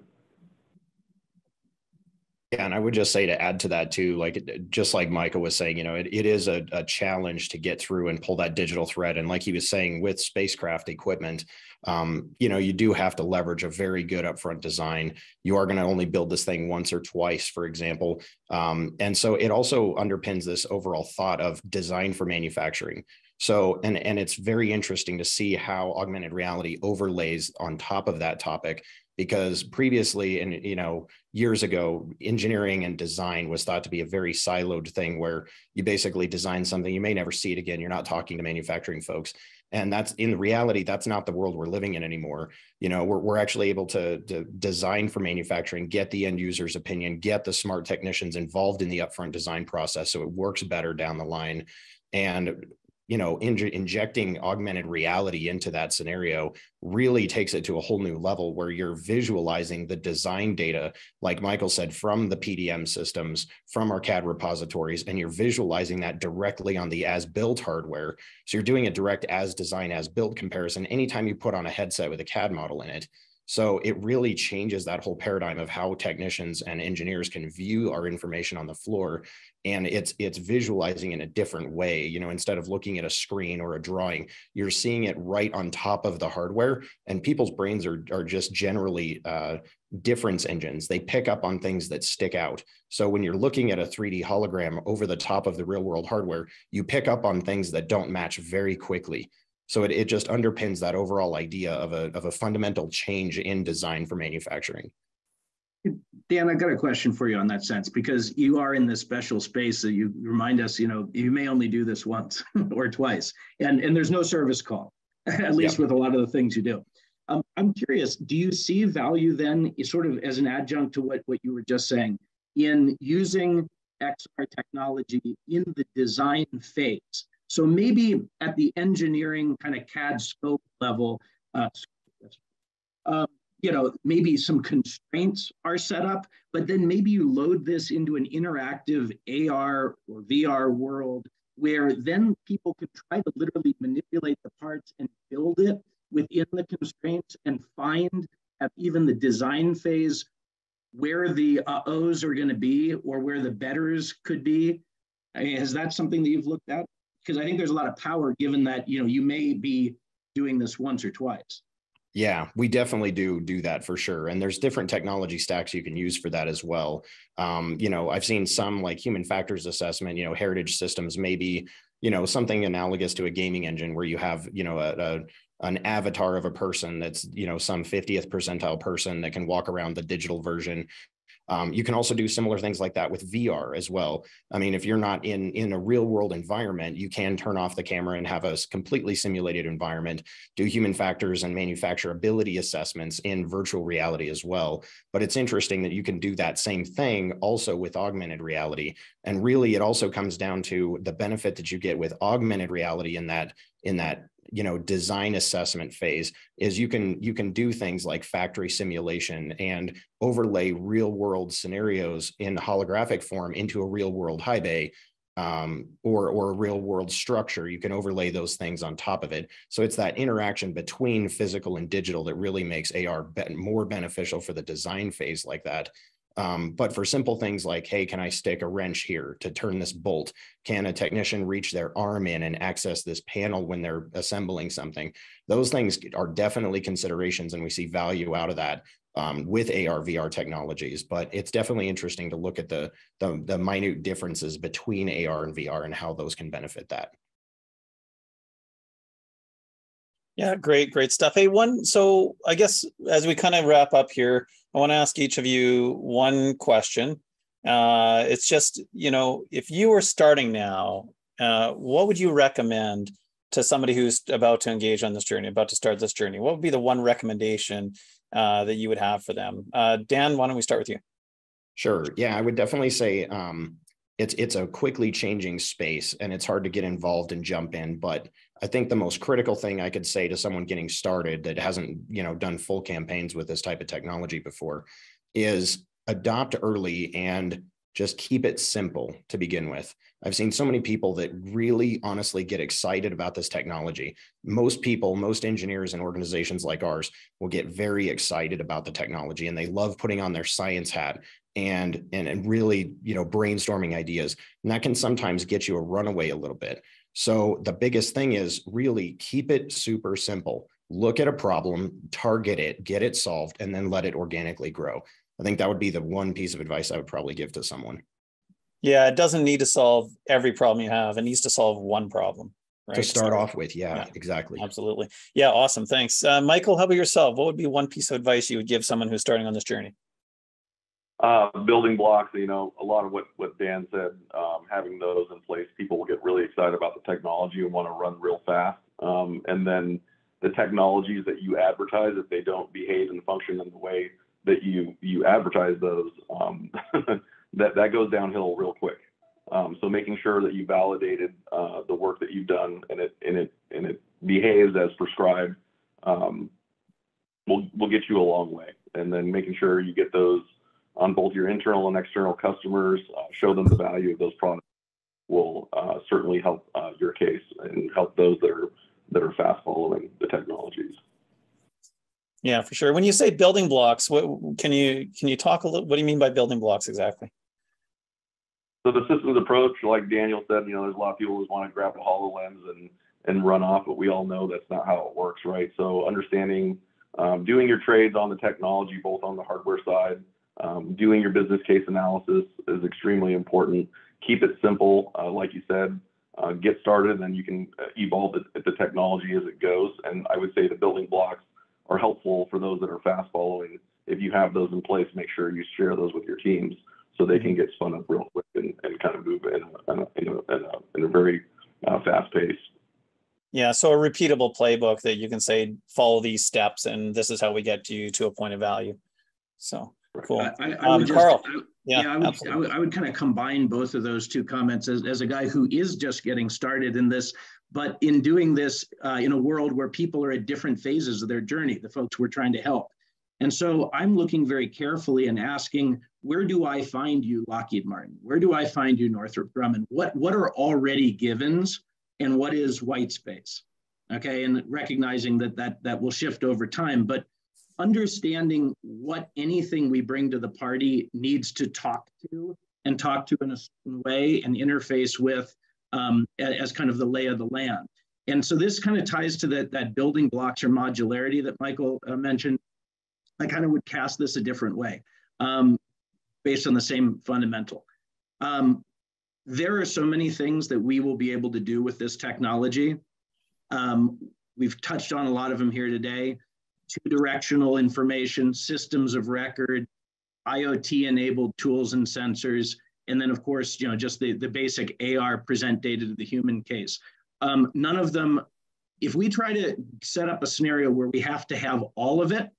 Yeah, and I would just say to add to that too, like just like Micah was saying, you know, it, it is a, a challenge to get through and pull that digital thread. And like he was saying, with spacecraft equipment, um, you know, you do have to leverage a very good upfront design. You are going to only build this thing once or twice, for example. Um, and so it also underpins this overall thought of design for manufacturing. So, and and it's very interesting to see how augmented reality overlays on top of that topic because previously and you know years ago engineering and design was thought to be a very siloed thing where you basically design something you may never see it again you're not talking to manufacturing folks. And that's in reality that's not the world we're living in anymore. You know we're, we're actually able to, to design for manufacturing get the end user's opinion get the smart technicians involved in the upfront design process so it works better down the line. And you know injecting augmented reality into that scenario really takes it to a whole new level where you're visualizing the design data like michael said from the pdm systems from our cad repositories and you're visualizing that directly on the as built hardware. So you're doing a direct as design as built comparison anytime you put on a headset with a cad model in it so it really changes that whole paradigm of how technicians and engineers can view our information on the floor. And it's it's visualizing in a different way. You know, instead of looking at a screen or a drawing, you're seeing it right on top of the hardware. And people's brains are are just generally uh, difference engines. They pick up on things that stick out. So when you're looking at a 3D hologram over the top of the real world hardware, you pick up on things that don't match very quickly. So it, it just underpins that overall idea of a, of a fundamental change in design for manufacturing. Dan, I got a question for you on that sense because you are in this special space that you remind us, you know, you may only do this once or twice, and and there's no service call, at least with a lot of the things you do. Um, I'm curious, do you see value then, sort of as an adjunct to what what you were just saying, in using XR technology in the design phase? So maybe at the engineering kind of CAD scope level, uh, uh, you know, maybe some constraints are set up, but then maybe you load this into an interactive AR or VR world where then people can try to literally manipulate the parts and build it within the constraints and find at even the design phase where the uh, are going to be or where the betters could be. I mean, is that something that you've looked at? Because I think there's a lot of power given that you know you may be doing this once or twice. Yeah, we definitely do do that for sure. And there's different technology stacks you can use for that as well. Um, you know, I've seen some like human factors assessment, you know, heritage systems, maybe, you know, something analogous to a gaming engine where you have, you know, a, a an avatar of a person that's you know some 50th percentile person that can walk around the digital version um, you can also do similar things like that with VR as well. I mean, if you're not in in a real world environment, you can turn off the camera and have a completely simulated environment. Do human factors and manufacturability assessments in virtual reality as well. But it's interesting that you can do that same thing also with augmented reality. And really, it also comes down to the benefit that you get with augmented reality in that in that you know design assessment phase is you can you can do things like factory simulation and overlay real world scenarios in holographic form into a real world high bay um, or or a real world structure. You can overlay those things on top of it. So it's that interaction between physical and digital that really makes ar be- more beneficial for the design phase like that Um, but for simple things like, hey, can I stick a wrench here to turn this bolt? Can a technician reach their arm in and access this panel when they're assembling something? Those things are definitely considerations, and we see value out of that um, with AR VR technologies. But it's definitely interesting to look at the, the the minute differences between AR and VR and how those can benefit that. Yeah, great, great stuff. Hey, one, so I guess as we kind of wrap up here, I want to ask each of you one question. Uh, it's just, you know, if you were starting now, uh, what would you recommend to somebody who's about to engage on this journey, about to start this journey? What would be the one recommendation uh, that you would have for them? Uh, Dan, why don't we start with you? Sure. Yeah, I would definitely say um, it's it's a quickly changing space, and it's hard to get involved and jump in. But I think the most critical thing I could say to someone getting started that hasn't, you know, done full campaigns with this type of technology before is adopt early and just keep it simple to begin with. I've seen so many people that really honestly get excited about this technology. Most people, most engineers and organizations like ours will get very excited about the technology and they love putting on their science hat and and, and really, you know, brainstorming ideas. And that can sometimes get you a runaway a little bit. So the biggest thing is really keep it super simple. Look at a problem, target it, get it solved, and then let it organically grow. I think that would be the one piece of advice I would probably give to someone. Yeah, it doesn't need to solve every problem you have. It needs to solve one problem. Right? To start off with, yeah, yeah, exactly. Absolutely. Yeah, awesome. Thanks. Uh, Michael, how about yourself? What would be one piece of advice you would give someone who's starting on this journey? Uh, building blocks, you know, a lot of what, what Dan said, um, having those in place, people will get really excited about the technology and want to run real fast. Um, and then the technologies that you advertise, if they don't behave and function in the way that you you advertise those, um, that that goes downhill real quick. Um, so making sure that you validated uh, the work that you've done and it and it and it behaves as prescribed um, will will get you a long way. And then making sure you get those on both your internal and external customers, uh, show them the value of those products will uh, certainly help uh, your case and help those that are that are fast following the technologies. Yeah, for sure. When you say building blocks, what can you can you talk a little? What do you mean by building blocks exactly? So the systems approach, like Daniel said, you know, there's a lot of people who want to grab a HoloLens and and run off, but we all know that's not how it works, right? So understanding, um, doing your trades on the technology, both on the hardware side um, doing your business case analysis is extremely important. Keep it simple, uh, like you said. Uh, get started, and you can uh, evolve the, the technology as it goes. And I would say the building blocks are helpful for those that are fast following. If you have those in place, make sure you share those with your teams so they can get spun up real quick and, and kind of move in a, in a, in a, in a very uh, fast pace. Yeah, so a repeatable playbook that you can say follow these steps, and this is how we get you to a point of value. So Cool. I, I um, just, Karl. I, yeah, yeah I, would, I would, I would kind of combine both of those two comments as, as a guy who is just getting started in this, but in doing this uh, in a world where people are at different phases of their journey, the folks we're trying to help. And so I'm looking very carefully and asking, where do I find you, Lockheed Martin? Where do I find you, Northrop Grumman? What, what are already givens and what is white space? Okay, and recognizing that that, that will shift over time. But understanding what anything we bring to the party needs to talk to and talk to in a certain way and interface with um, as kind of the lay of the land. And so this kind of ties to that, that building blocks or modularity that Michael uh, mentioned. I kind of would cast this a different way um, based on the same fundamental. Um, there are so many things that we will be able to do with this technology. Um, we've touched on a lot of them here today two-directional information, systems of record, IoT-enabled tools and sensors, and then of course, you know, just the, the basic AR present data to the human case. Um, none of them, if we try to set up a scenario where we have to have all of it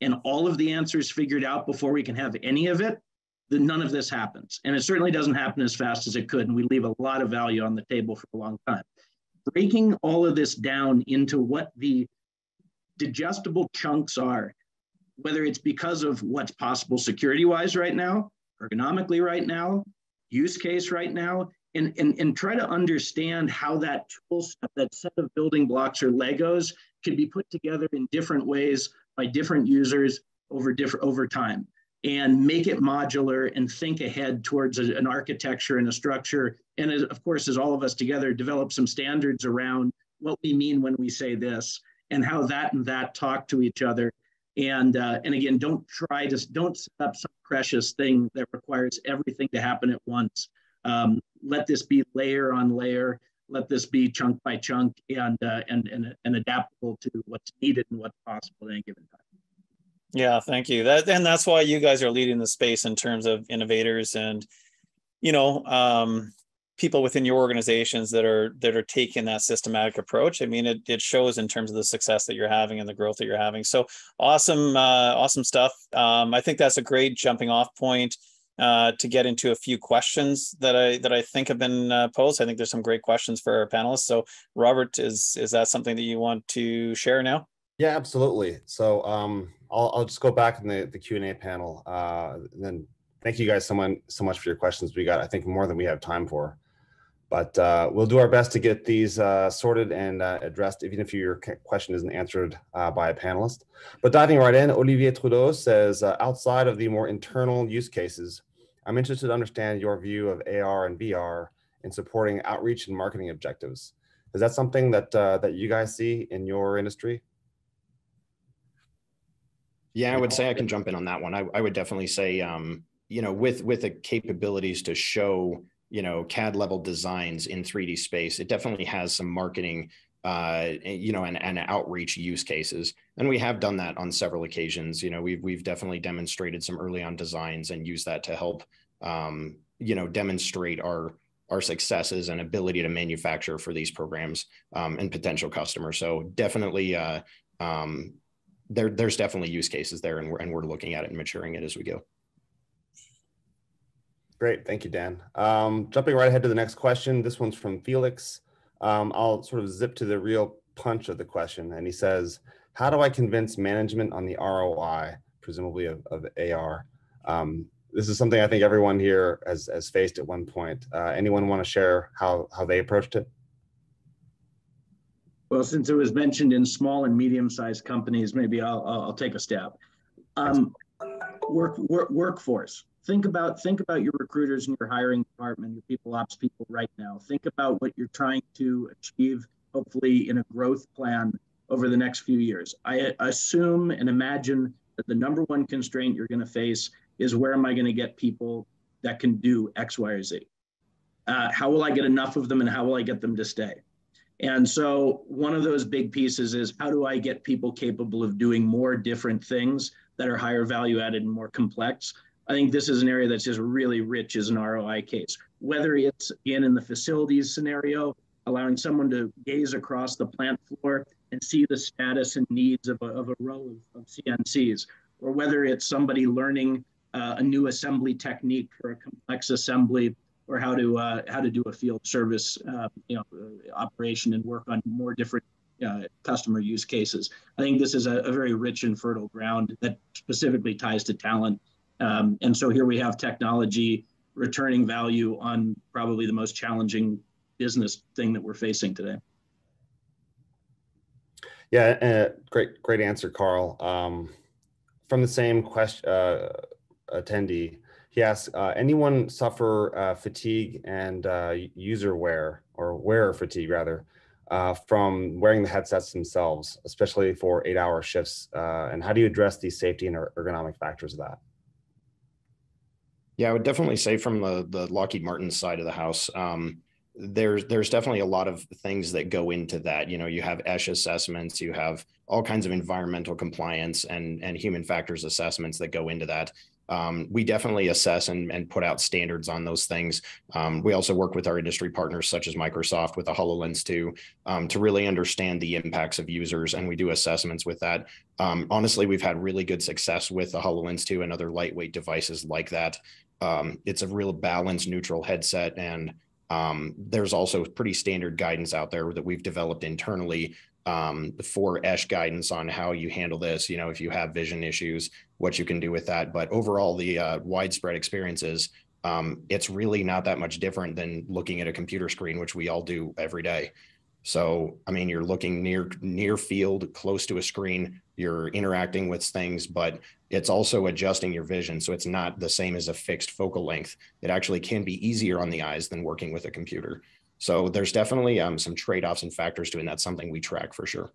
and all of the answers figured out before we can have any of it, then none of this happens. And it certainly doesn't happen as fast as it could. And we leave a lot of value on the table for a long time. Breaking all of this down into what the digestible chunks are, whether it's because of what's possible security wise right now, ergonomically right now, use case right now, and, and, and try to understand how that tool set, that set of building blocks or Legos can be put together in different ways by different users over different over time. and make it modular and think ahead towards a, an architecture and a structure. And as, of course, as all of us together develop some standards around what we mean when we say this and how that and that talk to each other. And, uh, and again, don't try to, don't set up some precious thing that requires everything to happen at once. Um, let this be layer on layer. Let this be chunk by chunk and, uh, and, and, and adaptable to what's needed and what's possible at any given time. Yeah, thank you. That and that's why you guys are leading the space in terms of innovators and you know um, people within your organizations that are that are taking that systematic approach. I mean, it it shows in terms of the success that you're having and the growth that you're having. So awesome, uh, awesome stuff. Um, I think that's a great jumping off point. Uh, to get into a few questions that I that I think have been uh, posed. I think there's some great questions for our panelists. So, Robert, is is that something that you want to share now? Yeah, absolutely. So, um, I'll, I'll just go back in the, the Q&A panel. Uh, then thank you guys so much, so much for your questions. We got, I think, more than we have time for. But uh, we'll do our best to get these uh, sorted and uh, addressed, even if your question isn't answered uh, by a panelist. But diving right in, Olivier Trudeau says, uh, outside of the more internal use cases, I'm interested to understand your view of AR and VR in supporting outreach and marketing objectives. Is that something that that you guys see in your industry? Yeah, I would say I can jump in on that one. I, I would definitely say, um, you know, with with the capabilities to show, you know, CAD level designs in 3D space, it definitely has some marketing, uh, you know, and, and outreach use cases. And we have done that on several occasions. You know, we've we've definitely demonstrated some early on designs and use that to help, um, you know, demonstrate our our successes and ability to manufacture for these programs um, and potential customers. So definitely, uh, um, there, there's definitely use cases there and we're, and we're looking at it and maturing it as we go. Great, thank you, Dan. Um, jumping right ahead to the next question. This one's from Felix. Um, I'll sort of zip to the real punch of the question. And he says, how do I convince management on the ROI, presumably of, of AR? Um, this is something I think everyone here has, has faced at one point. Uh, anyone want to share how, how they approached it? Well, since it was mentioned in small and medium-sized companies, maybe I'll, I'll take a stab. Um, work, work, workforce. Think about think about your recruiters and your hiring department, your people ops people right now. Think about what you're trying to achieve, hopefully in a growth plan over the next few years. I assume and imagine that the number one constraint you're going to face is where am I going to get people that can do X, Y, or Z? Uh, how will I get enough of them, and how will I get them to stay? And so one of those big pieces is how do I get people capable of doing more different things that are higher value added and more complex? I think this is an area that's just really rich as an ROI case. Whether it's in in the facilities scenario, allowing someone to gaze across the plant floor and see the status and needs of a, of a row of, of CNCs, or whether it's somebody learning uh, a new assembly technique for a complex assembly or how to uh, how to do a field service uh, you know uh, operation and work on more different uh, customer use cases. I think this is a, a, very rich and fertile ground that specifically ties to talent. Um, and so here we have technology returning value on probably the most challenging business thing that we're facing today. Yeah, uh, great, great answer, Karl. Um, from the same question uh, attendee, he asks, uh, anyone suffer uh, fatigue and uh, user wear or wearer fatigue rather uh, from wearing the headsets themselves, especially for eight hour shifts? And how do you address these safety and ergonomic factors of that? Yeah, I would definitely say from the, the Lockheed Martin side of the house, um, there's there's definitely a lot of things that go into that. You know, you have ESH assessments, you have all kinds of environmental compliance and and human factors assessments that go into that um, we definitely assess and, and put out standards on those things. Um, we also work with our industry partners such as Microsoft with the HoloLens 2 um, to really understand the impacts of users. And we do assessments with that. Um, honestly, we've had really good success with the HoloLens 2 and other lightweight devices like that. Um, it's a real balanced, neutral headset. And um, there's also pretty standard guidance out there that we've developed internally um, for ESH guidance on how you handle this. You know, if you have vision issues, what you can do with that. But overall, the uh, widespread experiences, um, it's really not that much different than looking at a computer screen, which we all do every day. So, I mean, you're looking near near field, close to a screen, you're interacting with things, but it's also adjusting your vision. So it's not the same as a fixed focal length. It actually can be easier on the eyes than working with a computer. So there's definitely um, some trade-offs and factors to it, that's something we track for sure.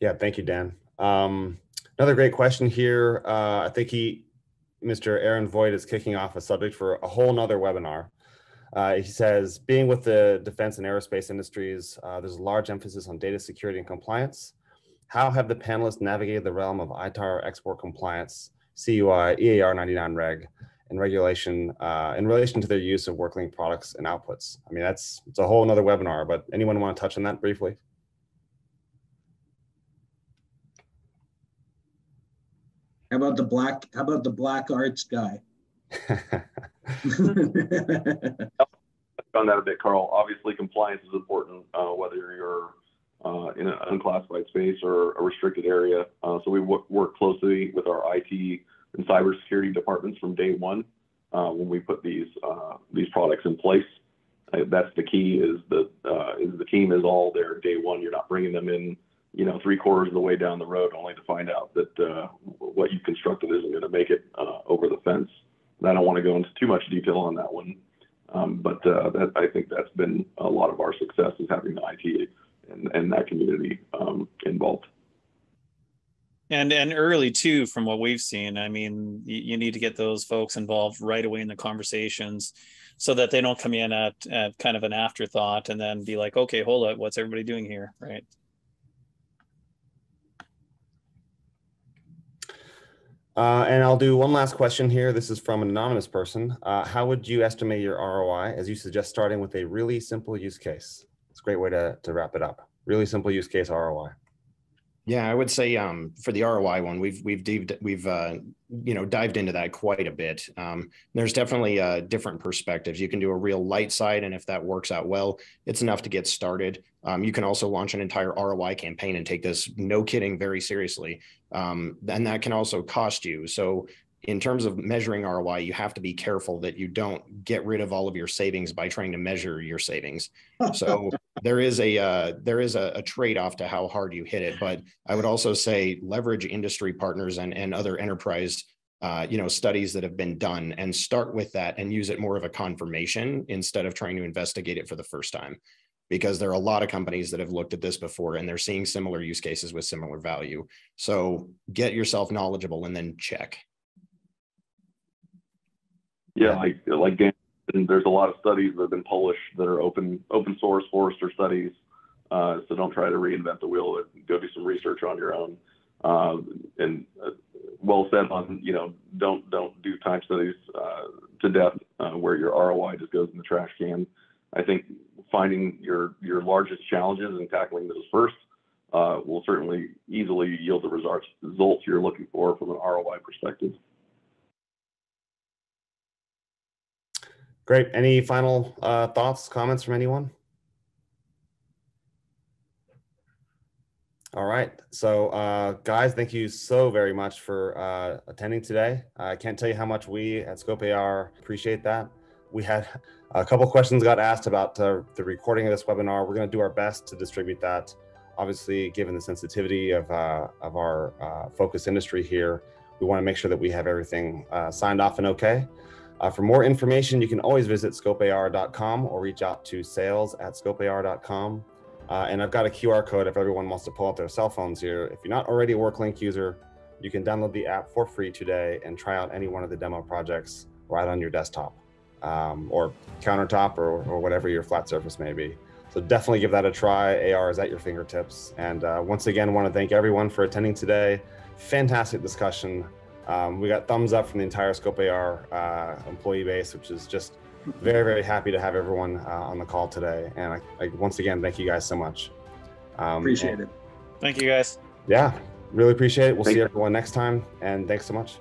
Yeah, thank you, Dan. Um, another great question here. Uh, I think he, Mr. Aaron Voigt is kicking off a subject for a whole nother webinar. Uh, he says, being with the defense and aerospace industries, uh, there's a large emphasis on data security and compliance. How have the panelists navigated the realm of ITAR export compliance, CUI, EAR 99 reg, and regulation uh, in relation to their use of WorkLink products and outputs? I mean, that's it's a whole nother webinar, but anyone want to touch on that briefly? How about the black, how about the black arts guy? on that a bit, Karl. Obviously, compliance is important, uh, whether you're uh, in an unclassified space or a restricted area. Uh, so we work closely with our IT and cybersecurity departments from day one uh, when we put these uh, these products in place. Uh, that's the key. Is the is the team is all there day one. You're not bringing them in, you know, three quarters of the way down the road only to find out that what you constructed isn't going to make it over the fence. And I don't want to go into too much detail on that one. Um, but uh, that, I think that's been a lot of our success is having the IT and, and that community um, involved. And and early too, from what we've seen. I mean, you, you, need to get those folks involved right away in the conversations, so that they don't come in at, at kind of an afterthought and then be like, okay, hold up, what's everybody doing here, right? Uh, and I'll do one last question here. This is from an anonymous person. Uh, how would you estimate your ROI as you suggest starting with a really simple use case? It's a great way to, to wrap it up. Really simple use case ROI. Yeah, I would say um, for the ROI one, we've we've dived, we've uh, you know dived into that quite a bit. Um, there's definitely uh, different perspectives. You can do a real light side, and if that works out well, it's enough to get started. Um, you can also launch an entire ROI campaign and take this, no kidding, very seriously. Um, and that can also cost you. So in terms of measuring ROI, you have to be careful that you don't get rid of all of your savings by trying to measure your savings. So there is a uh, there is a, a trade off to how hard you hit it. But I would also say leverage industry partners and and other enterprise uh, you know studies that have been done and start with that and use it more of a confirmation instead of trying to investigate it for the first time because there are a lot of companies that have looked at this before and they're seeing similar use cases with similar value so get yourself knowledgeable and then check yeah, like like Dan, there's a lot of studies that have been published that are open open source Forrester studies. Uh, so don't try to reinvent the wheel. Go do some research on your own. Uh, and uh, well said on you know don't don't do time studies uh, to death uh, where your ROI just goes in the trash can. I think finding your your largest challenges and tackling those first uh, will certainly easily yield the results results you're looking for from an ROI perspective. Great. Any final uh, thoughts, comments from anyone? All right. So, uh, guys, thank you so very much for uh, attending today. I can't tell you how much we at Scope AR appreciate that. We had a couple questions got asked about uh, the recording of this webinar. We're going to do our best to distribute that. Obviously, given the sensitivity of, uh, of our uh, focus industry here, we want to make sure that we have everything signed off and okay. Uh, for more information, you can always visit scopear.com or reach out to sales at scopear.com. Uh, and I've got a QR code if everyone wants to pull out their cell phones here. If you're not already a WorkLink user, you can download the app for free today and try out any one of the demo projects right on your desktop um, or countertop or, or whatever your flat surface may be. So definitely give that a try. AR is at your fingertips. And uh, once again, want to thank everyone for attending today. Fantastic discussion. Um, we got thumbs up from the entire Scope AR uh, employee base, which is just very, very happy to have everyone uh, on the call today. And I, I, once again, thank you guys so much. Um, appreciate it. Thank you guys. Yeah, really appreciate it. We'll thank see everyone next time. And thanks so much.